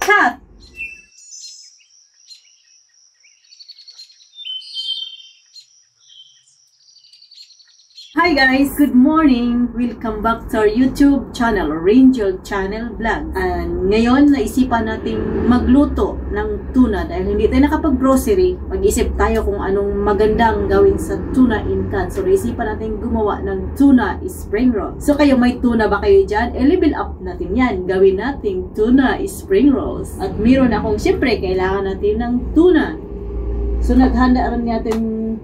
看。Hi guys! Good morning! Welcome back to our YouTube channel, Rangel Channel Vlog. And ngayon, naisipan nating magluto ng tuna dahil hindi tayo nakapag-grocery. Mag-isip tayo kung anong magandang gawin sa tuna in can. So, naisipan natin gumawa ng tuna spring roll. So, kayo may tuna ba kayo dyan? E, level up natin yan. Gawin nating tuna spring rolls. At meron akong, siyempre, kailangan natin ng tuna. So, naghanda rin natin,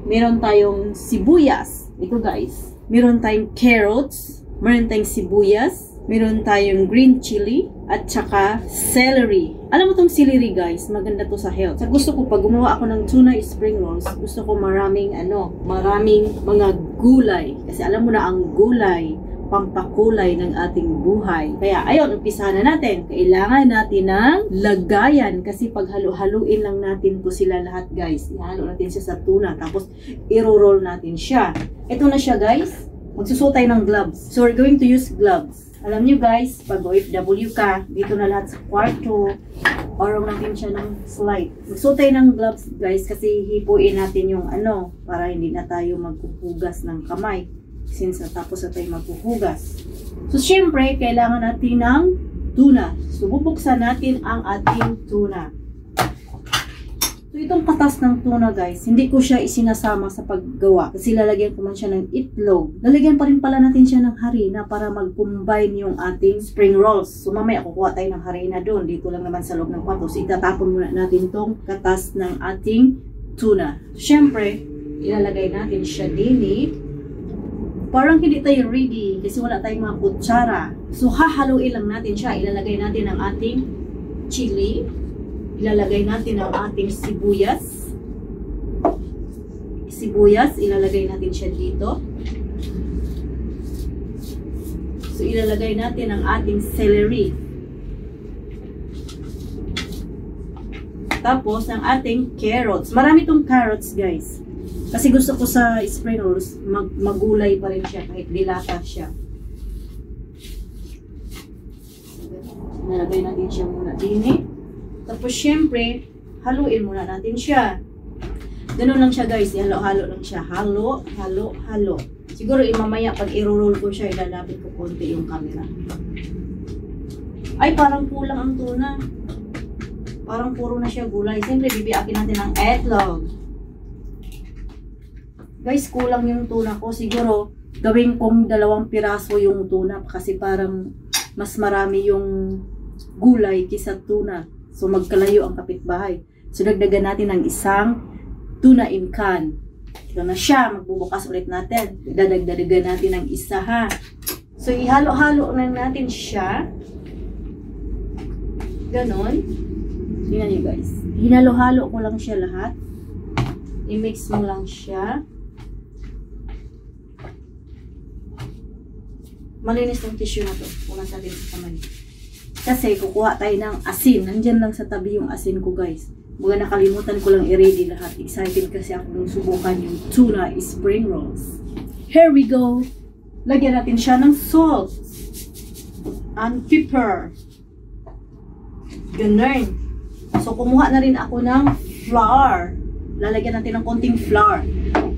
meron tayong sibuyas. Ito guys. Meron tayong carrots, meron tayong sibuyas, meron tayong green chili, at saka celery. Alam mo tong celery guys, maganda to sa health. Sa gusto ko, pag gumawa ako ng tuna spring rolls, gusto ko maraming ano, maraming mga gulay. Kasi alam mo na ang gulay, pampakulay ng ating buhay. Kaya ayun, umpisa na natin. Kailangan natin ng lagayan kasi pag halu-haluin lang natin to sila lahat guys. Ihalo natin siya sa tuna tapos iro-roll natin siya. Ito na siya guys. Magsusuot tayo ng gloves. So we're going to use gloves. Alam niyo guys, pag OFW ka, dito na lahat sa kwarto, parang natin siya ng slide. Magsuot ng gloves guys kasi hipuin natin yung ano, para hindi na tayo magkukugas ng kamay since natapos na tayo maghuhugas. So, syempre, kailangan natin ng tuna. So, bubuksan natin ang ating tuna. So, itong katas ng tuna, guys, hindi ko siya isinasama sa paggawa. Kasi lalagyan ko man siya ng itlog. Lalagyan pa rin pala natin siya ng harina para mag-combine yung ating spring rolls. So, mamaya kukuha tayo ng harina doon. Dito lang naman sa loob ng kwarto. So, itatapon muna natin tong katas ng ating tuna. Syempre, ilalagay natin siya dini parang hindi tayo ready kasi wala tayong mga kutsara. So, hahaluin lang natin siya. Ilalagay natin ang ating chili. Ilalagay natin ang ating sibuyas. Sibuyas, ilalagay natin siya dito. So, ilalagay natin ang ating celery. Tapos, ang ating carrots. Marami itong carrots, guys. Kasi gusto ko sa spring rolls, mag magulay pa rin siya kahit dilata siya. Nalagay natin siya muna din eh. Tapos syempre, haluin muna natin siya. Ganun lang siya guys, halo-halo lang siya. Halo, halo, halo. Siguro imamaya pag i-roll ko siya, ilalapit ko konti yung camera. Ay, parang kulang ang tuna. Parang puro na siya gulay. Siyempre, bibiyakin natin ang etlog. Guys, kulang yung tuna ko. Siguro, gawin kong dalawang piraso yung tuna kasi parang mas marami yung gulay kisa tuna. So, magkalayo ang kapitbahay. So, dagdagan natin ng isang tuna in can. Ito na siya. Magbubukas ulit natin. Dadagdagan natin ng isa ha. So, ihalo-halo na natin siya. Ganon. Tingnan nyo guys. Hinalo-halo ko lang siya lahat. I-mix mo lang siya. Malinis ng tissue na to. Punas natin sa kamay. Kasi kukuha tayo ng asin. Nandyan lang sa tabi yung asin ko guys. Mga nakalimutan ko lang i-ready lahat. Excited kasi ako nung subukan yung tuna spring rolls. Here we go. Lagyan natin siya ng salt. And pepper. Ganun. So kumuha na rin ako ng flour. Lalagyan natin ng konting flour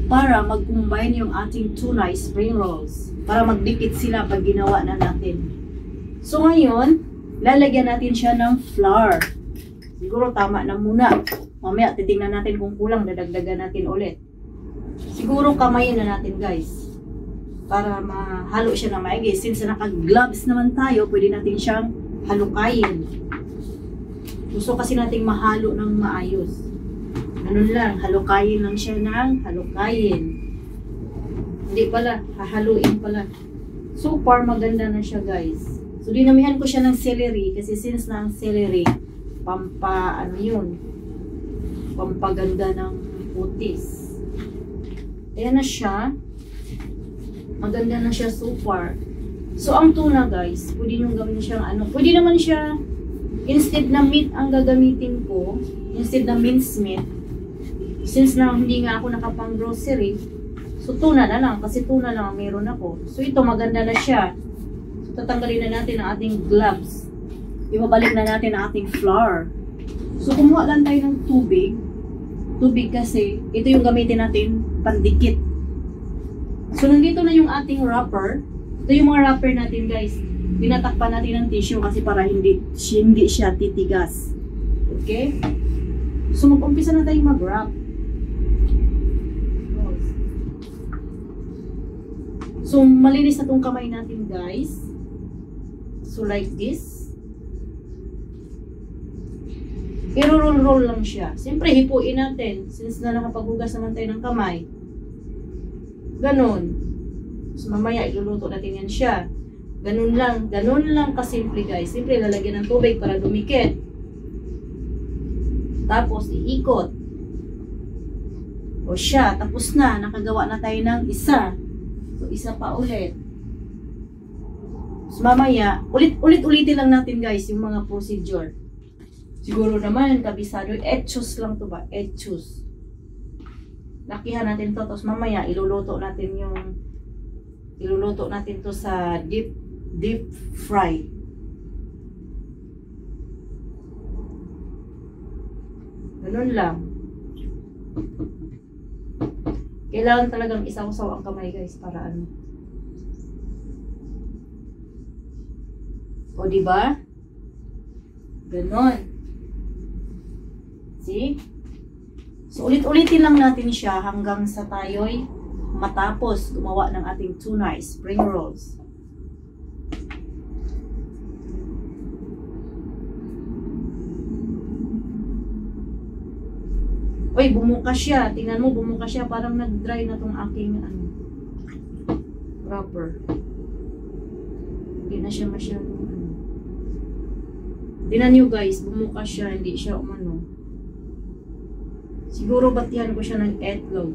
para mag-combine yung ating tuna spring rolls. Para magdikit sila pag ginawa na natin. So ngayon, lalagyan natin siya ng flour. Siguro tama na muna. Mamaya titingnan natin kung kulang, dadagdagan natin ulit. Siguro kamayin na natin guys. Para mahalo siya na maigi. Since naka-gloves naman tayo, pwede natin siyang halukayin. Gusto kasi nating mahalo ng maayos. Ganun lang, halukayin lang siya ng halukayin. Hindi pala, hahaluin pala. So far, maganda na siya guys. So, dinamihan ko siya ng celery kasi since na ang celery, pampa, ano yun, pampaganda ng putis. Ayan na siya. Maganda na siya so far. So, ang tuna guys, pwede nyo gawin siyang ano, pwede naman siya, instead na meat ang gagamitin ko, instead na minced meat, since na hindi nga ako nakapang grocery, so tuna na lang, kasi tuna lang ang meron ako. So ito, maganda na siya. So tatanggalin na natin ang ating gloves. ibabalik na natin ang ating flour. So, kumuha lang tayo ng tubig. Tubig kasi, ito yung gamitin natin pandikit. So, nandito na yung ating wrapper. Ito yung mga wrapper natin, guys. Tinatakpan natin ng tissue kasi para hindi, hindi siya titigas. Okay? So, mag-umpisa na tayong mag-wrap. So, malinis na tong kamay natin, guys. So, like this. Pero roll-roll lang siya. Siyempre, hipuin natin. Since na nakapaghugas naman tayo ng kamay. Ganon. So, mamaya, iluluto natin yan siya. Ganun lang. Ganun lang kasimple, guys. Siyempre, lalagyan ng tubig para dumikit. Tapos, iikot. O siya, tapos na. Nakagawa na tayo ng isa. So, isa pa ulit. So, mamaya, ulit-ulit-ulitin lang natin guys yung mga procedure. Siguro naman, kabisado, etchus lang to ba? Etchus. Lakihan natin to, tapos mamaya, iluluto natin yung, iluluto natin to sa deep, deep fry. Ganun lang. Kailangan talagang isaw-saw ang kamay guys para ano. O di ba? Ganon. See? So ulit-ulitin lang natin siya hanggang sa tayo'y matapos gumawa ng ating tuna spring rolls. Uy, bumuka siya. Tingnan mo, bumuka siya. Parang nag-dry na tong aking ano, rubber. Hindi na siya masyadong ano. Tingnan nyo guys, bumuka siya. Hindi siya umano. Siguro batihan ko siya ng etlog.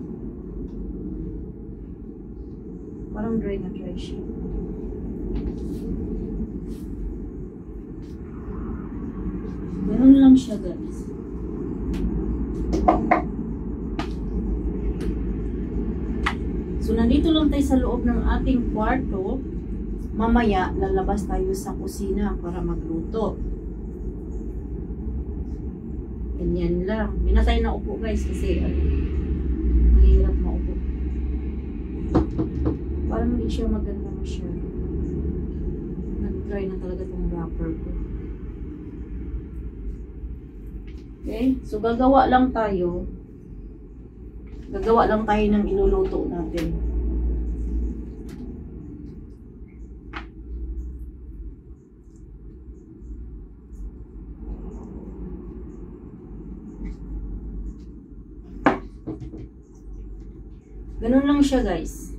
Parang dry na dry siya. Ganun lang siya guys. So, nandito lang tayo sa loob ng ating kwarto. Mamaya, lalabas tayo sa kusina para magluto. Ganyan lang. Hindi na tayo naupo guys kasi ano, mahirap maupo. Parang hindi siya maganda masyado. Nag-dry na talaga itong wrapper ko. Okay? So, gagawa lang tayo. Gagawa lang tayo ng iluluto natin. Ganun lang siya, guys.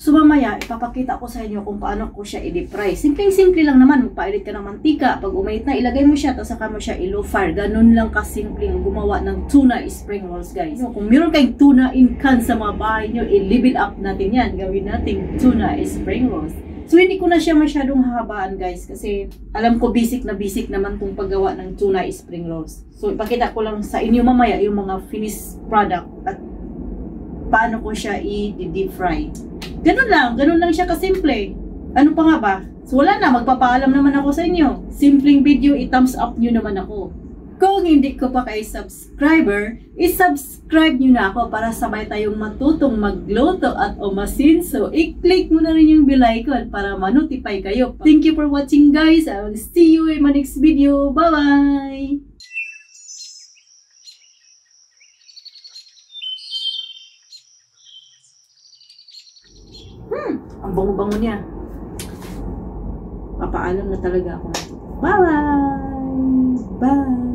So mamaya, ipapakita ko sa inyo kung paano ko siya i-deep fry. Simpleng-simple lang naman, magpailit ka ng mantika. Pag umayit na, ilagay mo siya, tapos saka mo siya i-low fire. Ganun lang kasimpleng gumawa ng tuna spring rolls, guys. So, kung meron kayong tuna in can sa mga bahay nyo, i-level up natin yan. Gawin natin tuna spring rolls. So, hindi ko na siya masyadong hahabaan, guys. Kasi, alam ko, basic na basic naman tong paggawa ng tuna spring rolls. So, ipakita ko lang sa inyo mamaya yung mga finished product at paano ko siya i-deep fry. Ganun lang, ganun lang siya kasimple. Ano pa nga ba? So wala na, magpapaalam naman ako sa inyo. Simpleng video, i-thumbs up nyo naman ako. Kung hindi ko pa kay subscriber, i-subscribe nyo na ako para sabay tayong matutong magluto at umasin. So, i-click mo na rin yung bell icon para ma-notify kayo. Thank you for watching guys. I will see you in my next video. Bye-bye! Hmm, ang bango-bango niya. Papaalam na talaga ako. Bye-bye! Bye!